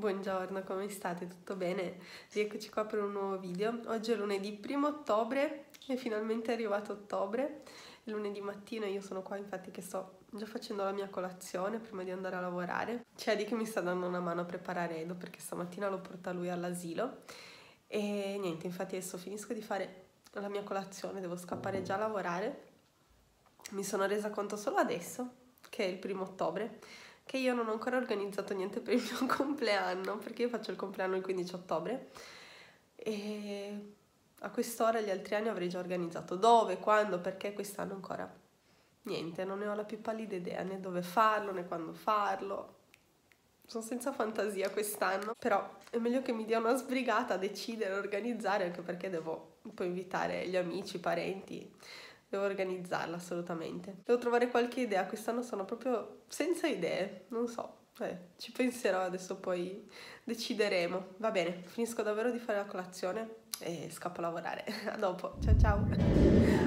Buongiorno, come state? Tutto bene? Rieccoci qua per un nuovo video. Oggi è lunedì 1 ottobre e finalmente è arrivato ottobre. È lunedì mattina io sono qua infatti che sto già facendo la mia colazione prima di andare a lavorare. C'è Adi che mi sta dando una mano a preparare Edo perché stamattina lo porta lui all'asilo. E niente, infatti adesso finisco di fare la mia colazione, devo scappare già a lavorare. Mi sono resa conto solo adesso, che è il primo ottobre, che io non ho ancora organizzato niente per il mio compleanno, perché io faccio il compleanno il 15 ottobre e a quest'ora gli altri anni avrei già organizzato dove, quando, perché quest'anno ancora niente, non ne ho la più pallida idea né dove farlo né quando farlo. Sono senza fantasia quest'anno, però è meglio che mi dia una sbrigata a decidere, a organizzare, anche perché devo poi invitare gli amici, i parenti devo organizzarla assolutamente. Devo trovare qualche idea, quest'anno sono proprio senza idee, non so. Eh, ci penserò adesso poi decideremo. Va bene, finisco davvero di fare la colazione e scappo a lavorare. A dopo, ciao ciao.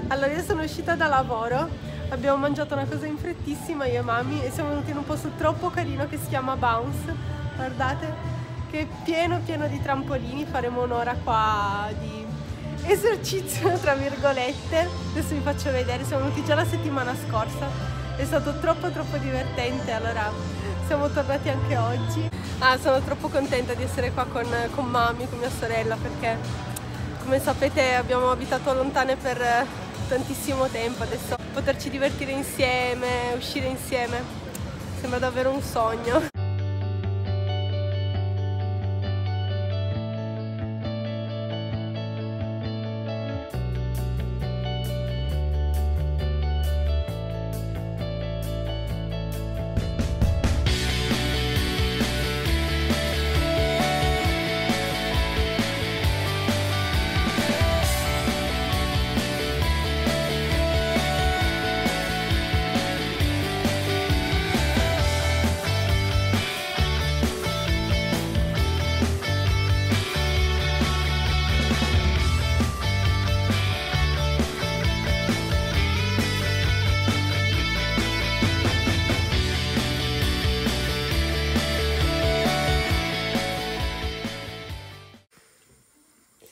Allora io sono uscita da lavoro, abbiamo mangiato una cosa in frettissima io e mami e siamo venuti in un posto troppo carino che si chiama Bounce. Guardate che è pieno pieno di trampolini, faremo un'ora qua di esercizio tra virgolette. Adesso vi faccio vedere siamo venuti già la settimana scorsa. È stato troppo troppo divertente allora siamo tornati anche oggi. Ah, sono troppo contenta di essere qua con, con mami con mia sorella perché come sapete abbiamo abitato lontane per tantissimo tempo. Adesso poterci divertire insieme uscire insieme sembra davvero un sogno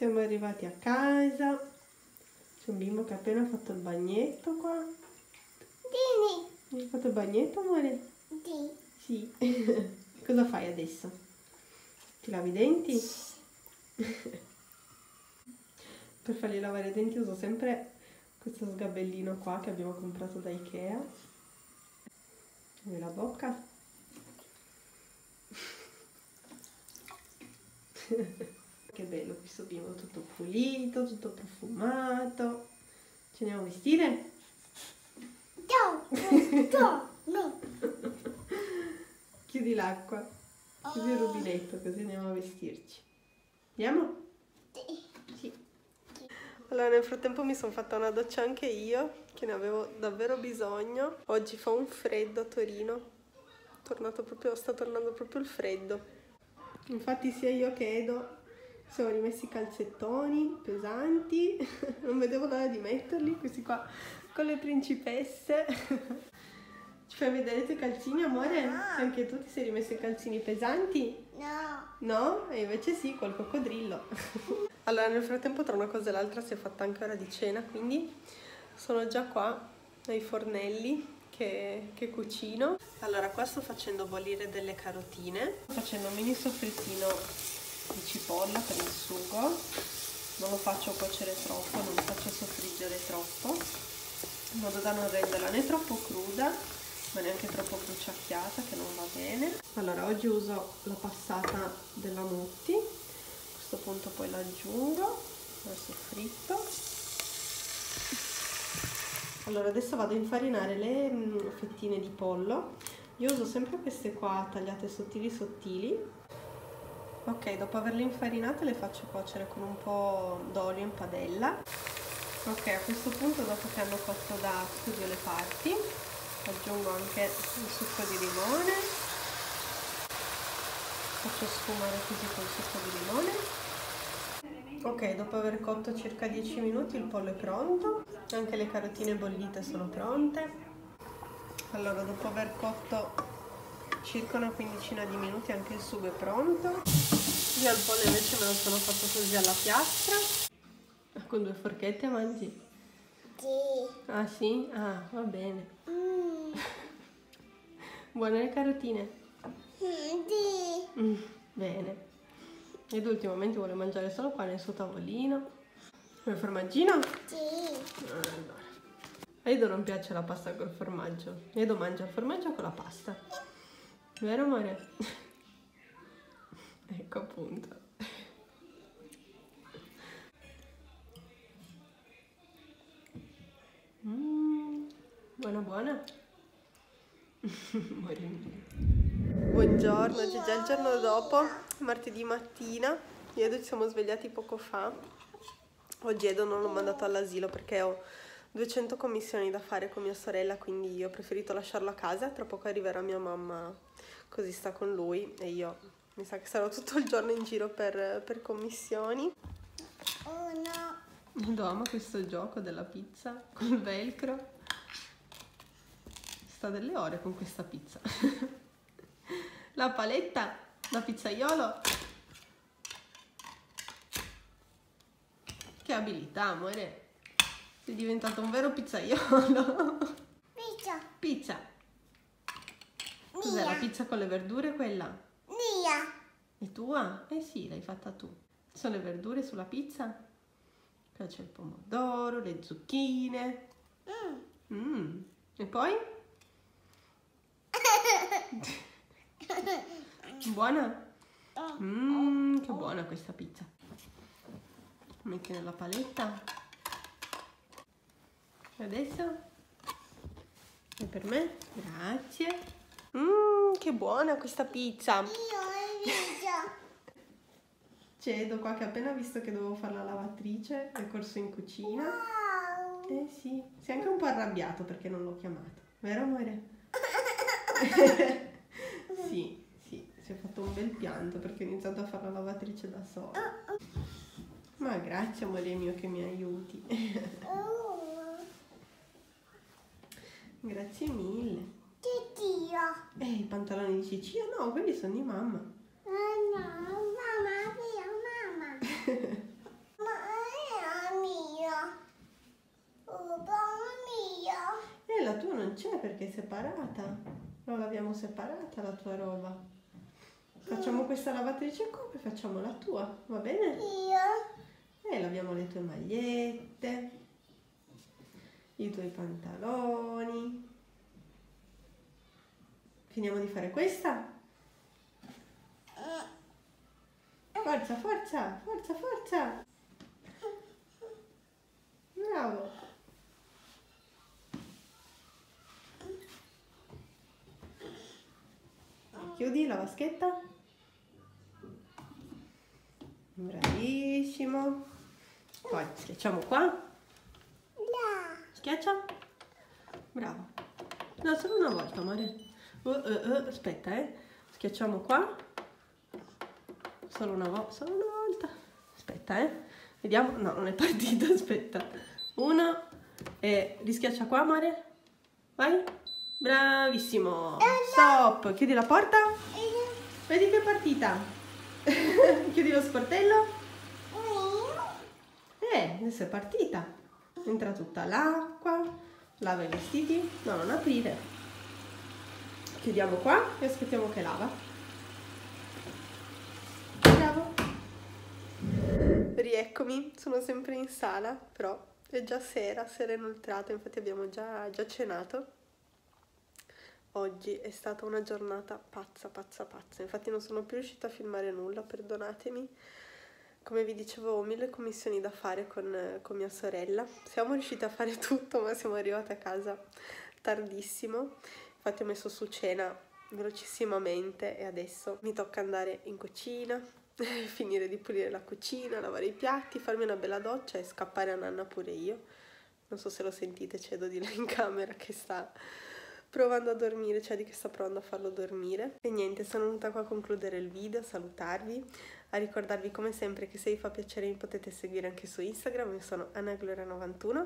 Siamo arrivati a casa. C'è un bimbo che ha appena fatto il bagnetto qua. Dini. Hai fatto il bagnetto, amore? Sì. Sì. Cosa fai adesso? Ti lavi i denti? per fargli lavare i denti uso sempre questo sgabellino qua che abbiamo comprato da Ikea. Vuoi la bocca? che bello questo bimbo, tutto pulito, tutto profumato. Ci andiamo a vestire? No. No. No. Chiudi l'acqua, chiudi il rubinetto così andiamo a vestirci. Andiamo? Sì. Allora nel frattempo mi sono fatta una doccia anche io, che ne avevo davvero bisogno. Oggi fa un freddo a Torino, tornato proprio, sta tornando proprio il freddo. Infatti sia io che Edo siamo rimessi i calzettoni pesanti, non vedevo l'ora di metterli, questi qua con le principesse. Ci fai vedere i tuoi calzini, amore? No. Anche tu ti sei rimesso i calzini pesanti? No. No? E invece sì, col coccodrillo. allora, nel frattempo, tra una cosa e l'altra si è fatta anche ora di cena, quindi sono già qua ai fornelli che, che cucino. Allora, qua sto facendo bollire delle carotine. Sto facendo un mini soffrittino di cipolla per il sugo. Non lo faccio cuocere troppo, non lo faccio soffriggere troppo, in modo da non renderla né troppo cruda ma neanche troppo bruciacchiata che non va bene. Allora, oggi uso la passata della Mutti, a questo punto poi l'aggiungo al soffritto. Allora, adesso vado a infarinare le mm, fettine di pollo. Io uso sempre queste qua tagliate sottili sottili. Ok, dopo averle infarinate le faccio cuocere con un po' d'olio in padella. Ok, a questo punto dopo che hanno cotto da tutte le parti, aggiungo anche il succo di limone. Faccio sfumare così col succo di limone. Ok dopo aver cotto circa 10 minuti il pollo è pronto. Anche le carotine bollite sono pronte. Allora dopo aver cotto circa una quindicina di minuti anche il sugo è pronto io al pollo invece me lo sono fatto così alla piastra con due forchette mangi? Sì. Ah sì? Ah, va bene. Mm. Buone le carotine? Sì. Mm, bene. Ed ultimamente vuole mangiare solo qua nel suo tavolino. Il formaggino? Sì. Allora. A Edo non piace la pasta col formaggio. Edo mangia il formaggio con la pasta. Vero amore? ecco appunto. Mm, buona buona. Buongiorno, oggi è già il giorno dopo, martedì mattina. Io ed ci siamo svegliati poco fa. Oggi Edo non l'ho mandato all'asilo perché ho 200 commissioni da fare con mia sorella, quindi ho preferito lasciarlo a casa. Tra poco arriverà mia mamma, così sta con lui e io mi sa che sarò tutto il giorno in giro per, per commissioni. Oh no. Ama questo gioco della pizza col velcro. Sta delle ore con questa pizza. La paletta, la pizzaiolo. Che abilità, amore. Sei diventato un vero pizzaiolo. Pizza. Pizza. Cos'è la pizza con le verdure quella? Mia. È tua? Eh sì, l'hai fatta tu. Sono le verdure sulla pizza? Qua c'è il pomodoro, le zucchine. Mm. Mm. E poi? Buona? Mmm, che buona questa pizza. Metti nella paletta. E adesso? E per me? Grazie. Mmm, che buona questa pizza. Io ho visto. Cedo qua che appena visto che dovevo fare la lavatrice è corso in cucina. Wow. Eh sì, sei anche un po' arrabbiato perché non l'ho chiamato. Vero amore? sì, sì, si è fatto un bel pianto perché ho iniziato a fare la lavatrice da sola. Ma grazie amore mio che mi aiuti. Oh. grazie mille. Che Dio. Eh, i Ciccio? No, quelli sono di mamma. Oh no, mamma, via, mamma. Ma è mia. Oh, mamma mia. E la tua non c'è perché è separata. Non l'abbiamo separata la tua roba. Facciamo questa lavatrice qua e facciamo la tua, va bene? Io. E laviamo le tue magliette, i tuoi pantaloni. Finiamo di fare questa? Forza, forza, forza, forza! Bravo! Chiudi la vaschetta. Bravissimo. Poi schiacciamo qua. Schiaccia. Bravo. No, solo una volta, amore. Uh, uh, uh, aspetta, eh. Schiacciamo qua. Solo una volta. Solo una volta. Aspetta, eh. Vediamo. No, non è partito. Aspetta. Uno. E rischiaccia qua, amore. Vai. Bravissimo. Stop. Chiudi la porta. Vedi che è partita. Chiudi lo sportello. Eh, adesso è partita. Entra tutta l'acqua, lava i vestiti. No, non aprire. Chiudiamo qua e aspettiamo che lava. Bravo. Rieccomi, sono sempre in sala, però è già sera, sera inoltrata, infatti abbiamo già, già cenato. Oggi è stata una giornata pazza, pazza, pazza. Infatti non sono più riuscita a filmare nulla, perdonatemi. Come vi dicevo, ho mille commissioni da fare con, con mia sorella. Siamo riuscite a fare tutto, ma siamo arrivate a casa tardissimo. Infatti ho messo su cena velocissimamente e adesso mi tocca andare in cucina, finire di pulire la cucina, lavare i piatti, farmi una bella doccia e scappare a nanna pure io. Non so se lo sentite, cedo di là in camera che sta provando a dormire, cioè di che sta provando a farlo dormire. E niente, sono venuta qua a concludere il video, a salutarvi. A ricordarvi come sempre che se vi fa piacere mi potete seguire anche su Instagram, io sono AnnaGloria91.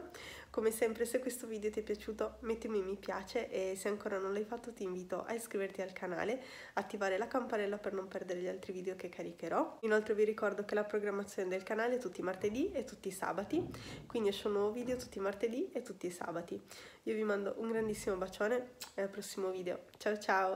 Come sempre se questo video ti è piaciuto mettimi mi piace e se ancora non l'hai fatto ti invito a iscriverti al canale, attivare la campanella per non perdere gli altri video che caricherò. Inoltre vi ricordo che la programmazione del canale è tutti i martedì e tutti i sabati, quindi esce un nuovo video tutti i martedì e tutti i sabati. Io vi mando un grandissimo bacione e al prossimo video. Ciao ciao!